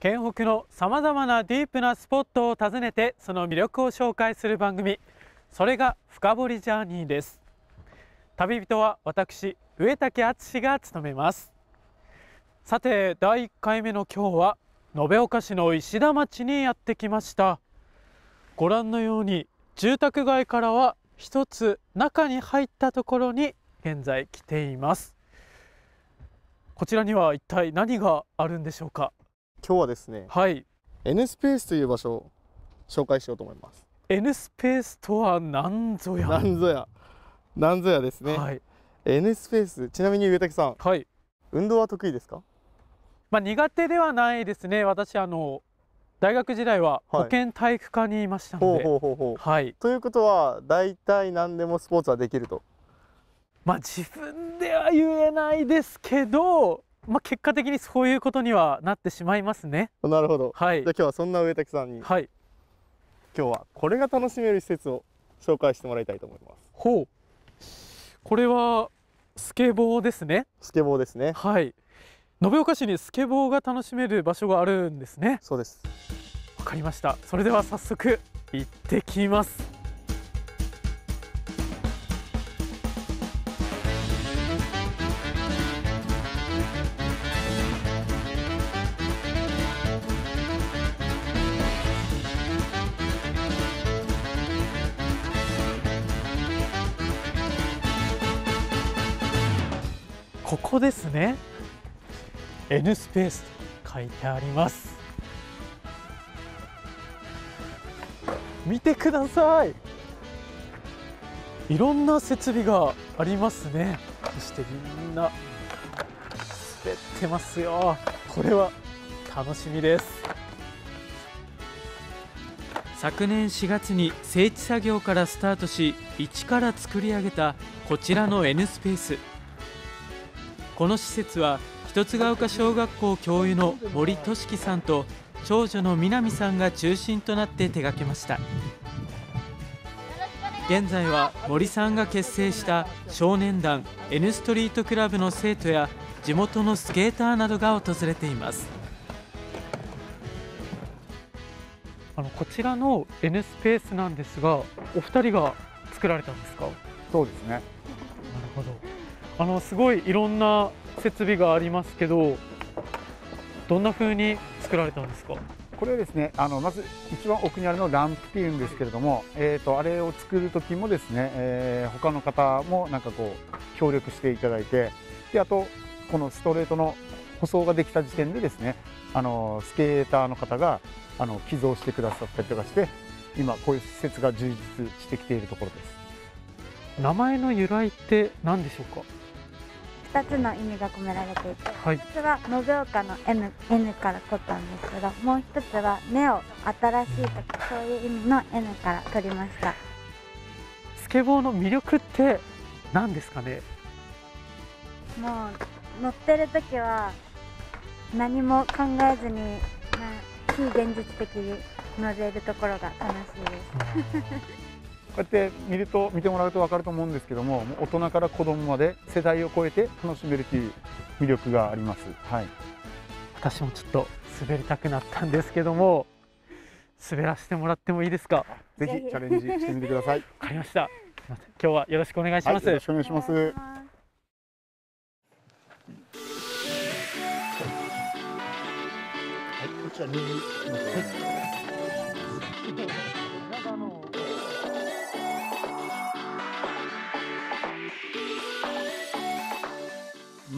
県北のさまざまなディープなスポットを訪ねてその魅力を紹介する番組それが深掘りジャーニーです。旅人は私上竹敦が務めます。さて第1回目の今日は延岡市の石田町にやってきました。ご覧のように住宅街からは一つ中に入ったところに現在来ています。こちらには一体何があるんでしょうか？今日はですねはい。N スペースという場所を紹介しようと思います。N スペースとは何ぞや。なんぞや。なんぞやですね、はい、N スペースちなみに上竹さんはい。運動は得意ですか？まあ、苦手ではないですね。私あの大学時代は保健体育科にいましたのほうで、ほうほうほう。はい。ということは大体何でもスポーツはできると？まあ自分では言えないですけど、まあ、結果的にそういうことにはなってしまいますね。なるほど。はい。じゃあ今日はそんな上竹さんにはい。今日はこれが楽しめる施設を紹介してもらいたいと思います。ほう。これはスケボーですね。スケボーですね。はい。延岡市にスケボーが楽しめる場所があるんですね。そうです。わかりました。それでは早速行ってきますここですね。N スペースと書いてあります。見てください。いろんな設備がありますね。そしてみんな滑ってますよ。これは楽しみです。昨年4月に整地作業からスタートし一から作り上げたこちらの N スペース。この施設は一つが丘小学校教諭の森俊樹さんと長女の南さんが中心となって手掛けました。現在は森さんが結成した少年団 N ストリートクラブの生徒や地元のスケーターなどが訪れています。あのこちらの N スペースなんですがお二人が作られたんですか？なるそうですね。ほどあのすごいいろんな設備がありますけどどんな風に作られたんですか？これはですね、あのまず一番奥にあるのランプっていうんですけれども、えっ、とあれを作る時もですね、えー他の方もなんかこう協力していただいて、であとこのストレートの舗装ができた時点でですね、あのスケーターの方があの寄贈してくださったりとかして、今こういう施設が充実してきているところです。名前の由来って何でしょうか？2つの意味が込められていてはい。一つは延岡の N, N から取ったんですけどもう一つはネオ新しいとかそういう意味の N から取りました。スケボーの魅力って何ですかね？もう乗ってる時は何も考えずに、まあ、非現実的に乗れるところが楽しいですこうやって見ると見てもらうと分かると思うんですけどももう大人から子供まで世代を超えて楽しめるという魅力があります。はい、私もちょっと滑りたくなったんですけども滑らせてもらってもいいですか？わぜひチャレンジしてみてください。かりましたすいません今日はよろしくお願いしはい、ます、よろしくお願いします。こちら右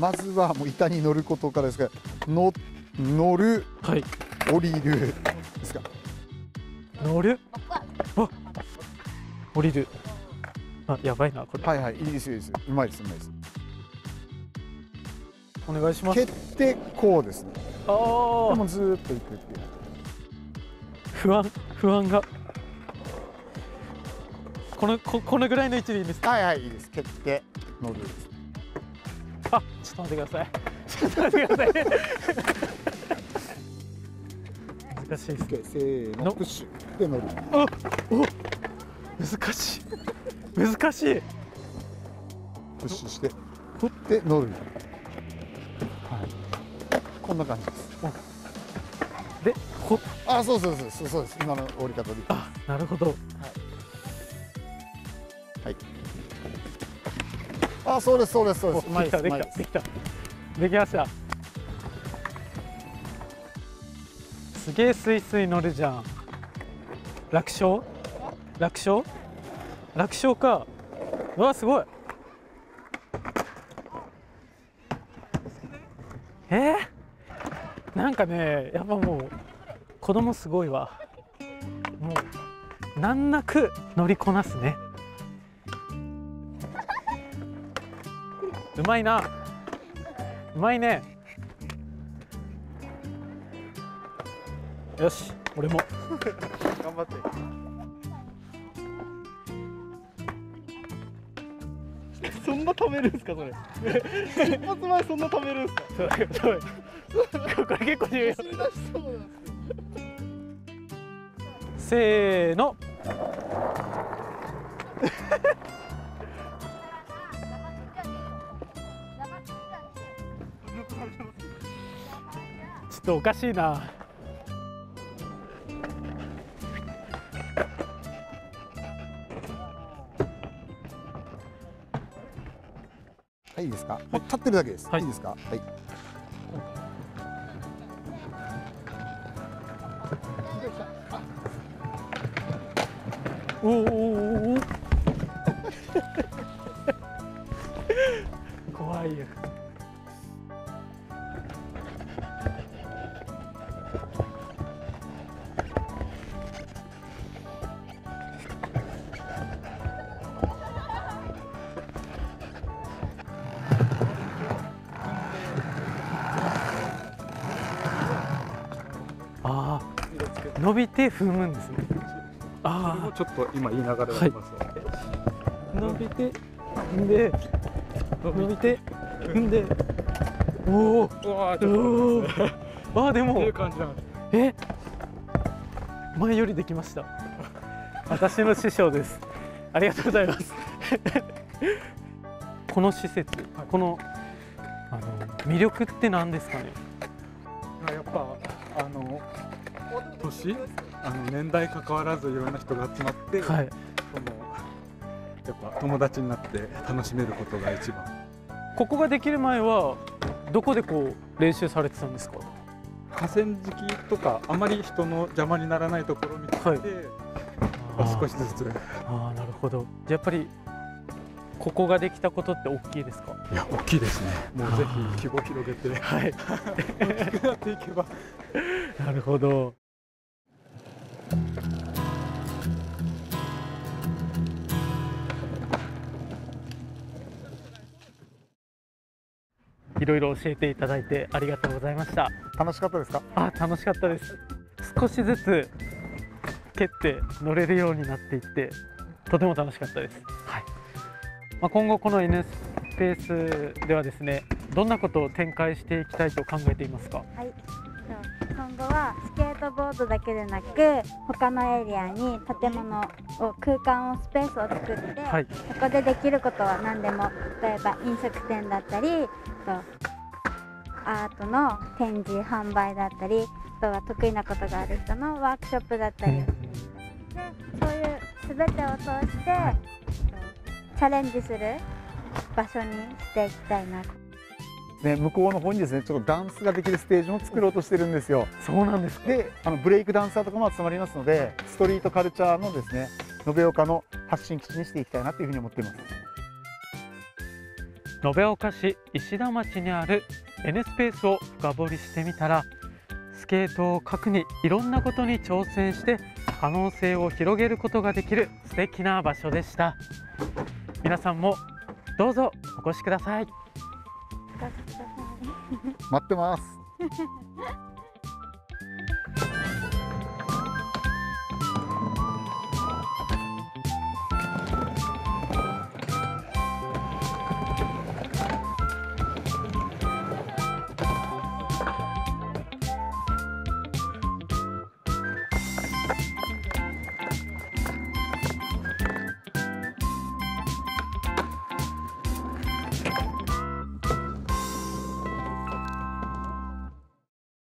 まずはもう板に乗ることからですが、の乗る、はい降りるですか？乗る？あ降りるあやばいなこれ、はいはい、いいですよいいですよ。うまいですうまいです。お願いします蹴ってこうですね。あでーもずーっと行くっていう。不安不安がこのここのぐらいの位置でいいですか？はいはいいいです。蹴って乗るです。あ ちょっと待ってください。ちょっと待ってください。難しいですせーの。の。プッシュで乗る。あお難しい。難しい。プッシュして。振って乗る。はい。こんな感じです。でこあそうそうそうそうそうです。今の折り方であなるほど。あそうですそうですそうですうまいできたですうまいですできた。できた。できました。すげえスイスイ乗るじゃん。楽勝？楽勝？楽勝か。うわすごい。えー、なんかねやっぱもう子供すごいわ。もう難なく乗りこなすねうまいな。うまいね。よし俺も。頑張って。そんな貯めるんすかそれ？一発前そんな貯めるんすか？これ結構重要せーの っとおかしいな。はいいいですか、もう立ってるだけです、はい。い、いですか？はい。おーおーおーおー。怖いよ伸びて踏むんですね。ああちょっと今言いながらやりますので、伸びてんで伸びてんでおおおおあでもっていう感じなんですえ？前よりできました。私の師匠です。ありがとうございます。この施設このあの魅力って何ですかね？やっぱあの年あの年代関わらずいろんな人が集まって、はい。そのやっぱ友達になって楽しめることが一番。ここができる前はどこでこう練習されてたんですか？河川敷とかあまり人の邪魔にならないところを見つけて、はい。少しずつ。ああなるほど。じゃあやっぱりここができたことって大きいですか？いや大きいですね。もうぜひ規模広げて。はい。大きくなっていけば。なるほどいろいろ教えていただいてありがとうございました。楽しかったですか？あ楽しかったです。少しずつ蹴って乗れるようになっていってとても楽しかったです、はい。まあ、今後この N スペースではですねどんなことを展開していきたいと考えていますか？はい今後はスケートボードだけでなく他のエリアに建物を空間をスペースを作って、はい。そこでできることは何でも例えば飲食店だったりとアートの展示販売だったりあとは得意なことがある人のワークショップだったり、でそういう全てを通して、チャレンジする場所にしていきたいなね向こうの方にですねちょっとダンスができるステージも作ろうとしてるんですよ。そうなんですか？であのブレイクダンサーとかも集まりますのでストリートカルチャーのですね延岡の発信基地にしていきたいなというふうに思っています。延岡市石田町にある N スペースを深掘りしてみたらスケートを核にいろんなことに挑戦して可能性を広げることができる素敵な場所でした。皆さんもどうぞお越しください 待ってます。